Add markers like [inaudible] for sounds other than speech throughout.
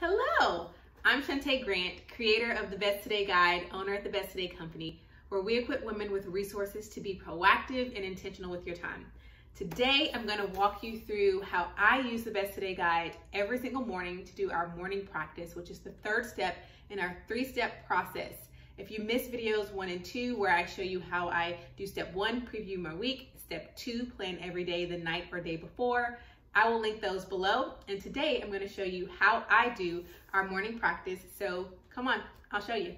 Hello, I'm Shantae Grant, creator of the Best Today Guide, owner at the Best Today Company, where we equip women with resources to be proactive and intentional with your time. Today, I'm going to walk you through how I use the Best Today Guide every single morning to do our morning practice, which is the third step in our three-step process. If you missed videos one and two, where I show you how I do step one, preview my week, step two, plan every day the night or day before, I will link those below. And today I'm gonna show you how I do our morning practice. So come on, I'll show you.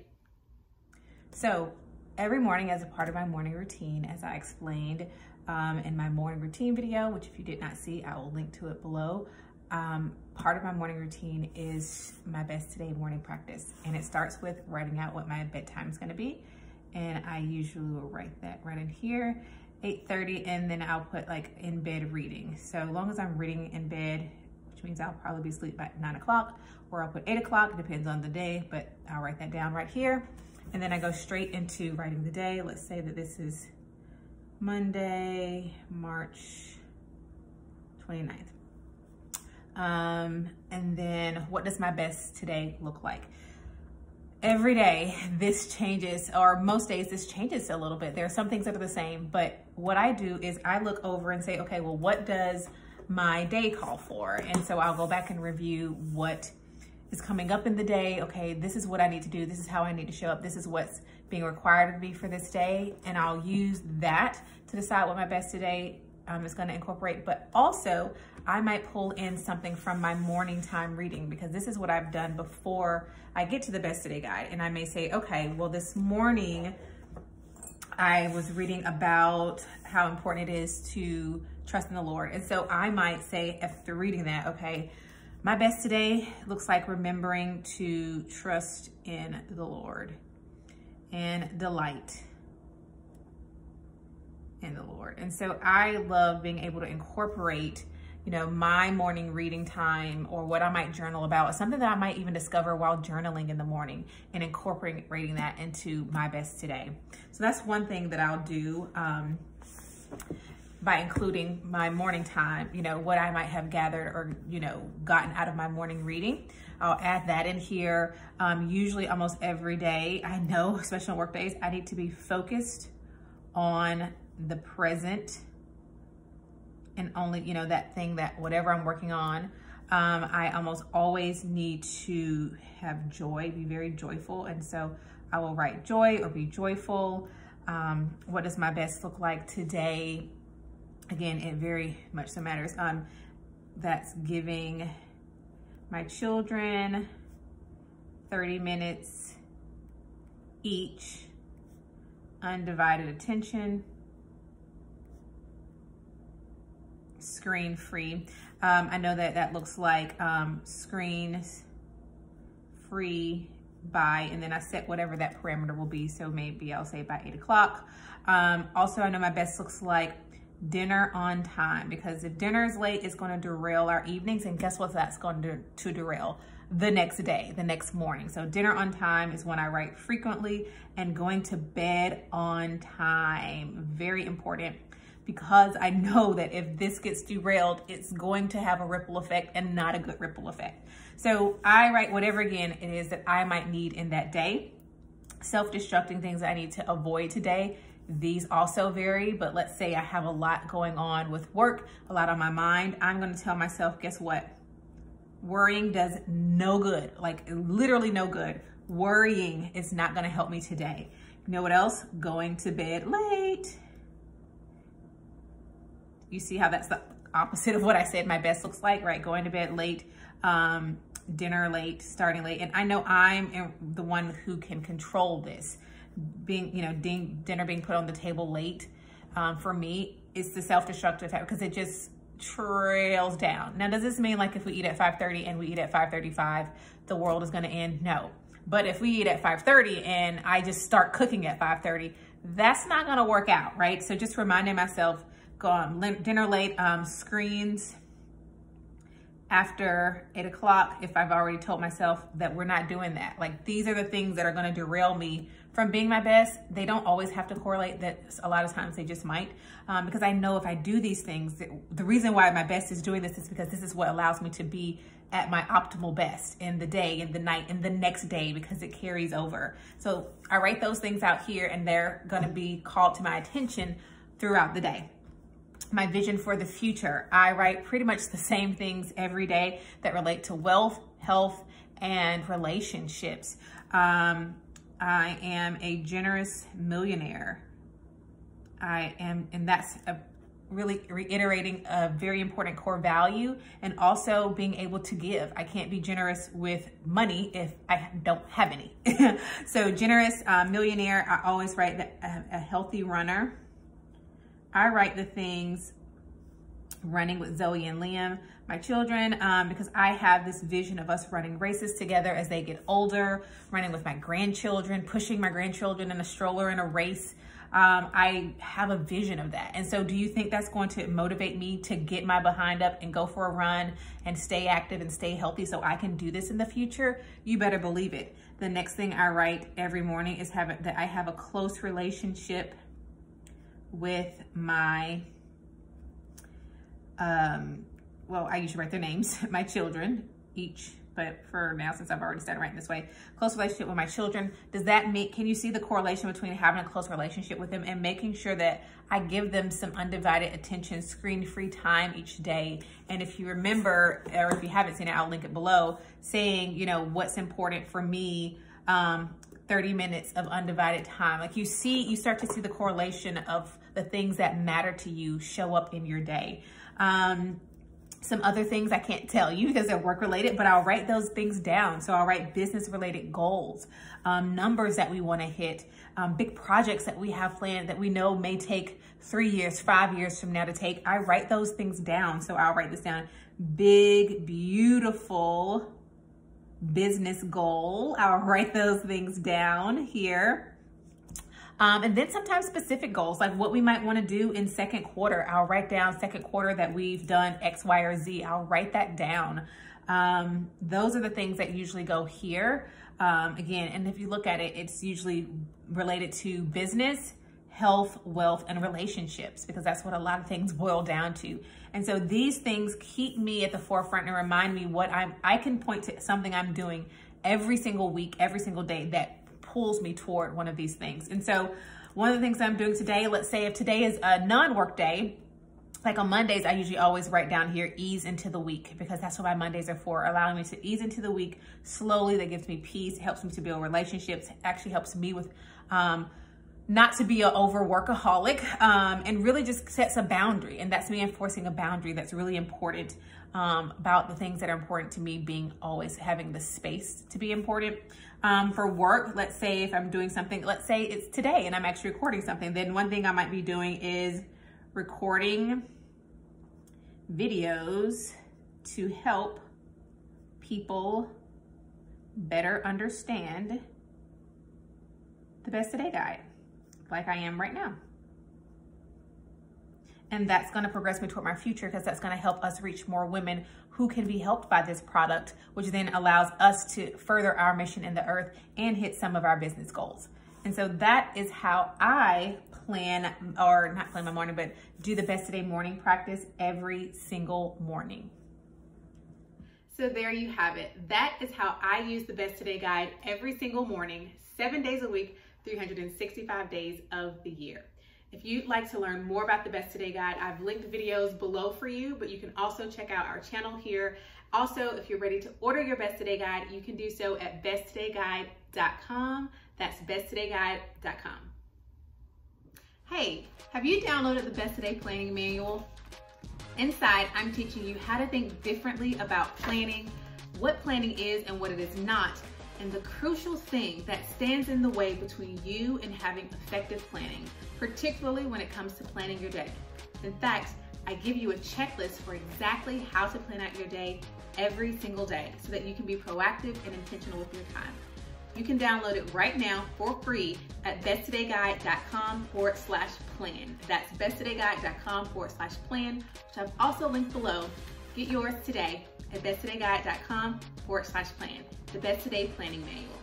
So every morning as a part of my morning routine, as I explained um, in my morning routine video, which if you did not see, I will link to it below. Um, part of my morning routine is my best today morning practice. And it starts with writing out what my bedtime is gonna be. And I usually will write that right in here. 8.30 and then I'll put like in bed reading. So long as I'm reading in bed, which means I'll probably be asleep by nine o'clock or I'll put eight o'clock, depends on the day, but I'll write that down right here. And then I go straight into writing the day. Let's say that this is Monday, March 29th. Um, and then what does my best today look like? Every day this changes or most days this changes a little bit. There are some things that are the same but what i do is i look over and say okay well what does my day call for? And so i'll go back and review what is coming up in the day. Okay this is what i need to do. This is how i need to show up. This is what's being required of me for this day. And i'll use that to decide what my best today um, is going to incorporate, but also I might pull in something from my morning time reading because this is what I've done before I get to the best today guide. And I may say, okay, well this morning I was reading about how important it is to trust in the Lord. And so I might say after reading that, okay, my best today looks like remembering to trust in the Lord and delight in the Lord. And so I love being able to incorporate, you know, my morning reading time or what I might journal about, something that I might even discover while journaling in the morning and incorporating that into my best today. So that's one thing that I'll do um, by including my morning time, you know, what I might have gathered or, you know, gotten out of my morning reading. I'll add that in here. Um, usually almost every day, I know, [laughs] especially on work days, I need to be focused on the present and only, you know, that thing that whatever I'm working on, um, I almost always need to have joy, be very joyful. And so I will write joy or be joyful. Um, what does my best look like today? Again, it very much so matters. Um, that's giving my children 30 minutes each undivided attention screen free. Um, I know that that looks like um, free by, and then I set whatever that parameter will be. So maybe I'll say by eight o'clock. Um, also, I know my best looks like dinner on time because if dinner is late, it's going to derail our evenings. And guess what that's going to, to derail? The next day, the next morning. So dinner on time is when I write frequently and going to bed on time. Very important because I know that if this gets derailed, it's going to have a ripple effect and not a good ripple effect. So I write whatever again it is that I might need in that day. Self-destructing things I need to avoid today. These also vary, but let's say I have a lot going on with work, a lot on my mind. I'm gonna tell myself, guess what? Worrying does no good, like literally no good. Worrying is not gonna help me today. You know what else? Going to bed late you see how that's the opposite of what I said my best looks like, right? Going to bed late, um, dinner late, starting late. And I know I'm the one who can control this. Being, you know, dinner being put on the table late, um, for me, it's the self-destructive habit because it just trails down. Now, does this mean like if we eat at 5.30 and we eat at 5.35, the world is gonna end? No. But if we eat at 5.30 and I just start cooking at 5.30, that's not gonna work out, right? So just reminding myself, um, dinner late, um, screens after eight o'clock if I've already told myself that we're not doing that. Like these are the things that are gonna derail me from being my best. They don't always have to correlate that a lot of times they just might. Um, because I know if I do these things, the reason why my best is doing this is because this is what allows me to be at my optimal best in the day, in the night, in the next day because it carries over. So I write those things out here and they're going to be called to my attention throughout the day. My vision for the future. I write pretty much the same things every day that relate to wealth, health, and relationships. Um, I am a generous millionaire. I am, and that's a really reiterating a very important core value and also being able to give. I can't be generous with money if I don't have any. [laughs] so generous, uh, millionaire, I always write that a, a healthy runner. I write the things running with Zoe and Liam, my children, um, because I have this vision of us running races together as they get older, running with my grandchildren, pushing my grandchildren in a stroller in a race. Um, I have a vision of that. And so do you think that's going to motivate me to get my behind up and go for a run and stay active and stay healthy so I can do this in the future? You better believe it. The next thing I write every morning is have that I have a close relationship with my, um, well, I usually write their names, [laughs] my children, each but for now, since I've already started writing this way, close relationship with my children, does that make, can you see the correlation between having a close relationship with them and making sure that I give them some undivided attention, screen-free time each day? And if you remember, or if you haven't seen it, I'll link it below, saying, you know, what's important for me, um, 30 minutes of undivided time. Like you see, you start to see the correlation of the things that matter to you show up in your day. Um, some other things I can't tell you because they're work related, but I'll write those things down. So I'll write business related goals, um, numbers that we want to hit, um, big projects that we have planned that we know may take three years, five years from now to take. I write those things down. So I'll write this down. Big, beautiful business goal. I'll [laughs] write those things down here. Um, and then sometimes specific goals, like what we might want to do in second quarter. I'll write down second quarter that we've done X, Y, or Z. I'll write that down. Um, those are the things that usually go here. Um, again, and if you look at it, it's usually related to business, health, wealth, and relationships, because that's what a lot of things [laughs] boil down to. And so these things keep me at the forefront and remind me what I'm, I can point to something I'm doing every single week, every single day that pulls me toward one of these things. And so one of the things I'm doing today, let's say if today is a non-work day, like on Mondays, I usually always write down here, ease into the week, because that's what my Mondays are for, allowing me to ease into the week slowly. That gives me peace, helps me to build relationships, actually helps me with um, not to be an over workaholic um, and really just sets a boundary. And that's me enforcing a boundary that's really important um, about the things that are important to me being always having the space to be important. Um, for work, let's say if I'm doing something, let's say it's today and I'm actually recording something, then one thing I might be doing is recording videos to help people better understand the best today guide like I am right now. And that's gonna progress me toward my future because that's gonna help us reach more women who can be helped by this product, which then allows us to further our mission in the earth and hit some of our business goals. And so that is how I plan, or not plan my morning, but do the best today morning practice every single morning. So there you have it. That is how I use the best today guide every single morning, seven days a week, 365 days of the year. If you'd like to learn more about the Best Today Guide, I've linked videos below for you, but you can also check out our channel here. Also, if you're ready to order your Best Today Guide, you can do so at besttodayguide.com. That's besttodayguide.com. Hey, have you downloaded the Best Today Planning Manual? Inside, I'm teaching you how to think differently about planning, what planning is and what it is not, and the crucial thing that stands in the way between you and having effective planning, particularly when it comes to planning your day. In fact, I give you a checklist for exactly how to plan out your day every single day so that you can be proactive and intentional with your time. You can download it right now for free at besttodayguide.com forward slash plan. That's besttodayguide.com forward slash plan, which I've also linked below. Get yours today at besttodayguide.com forward slash plan, the Best Today Planning Manual.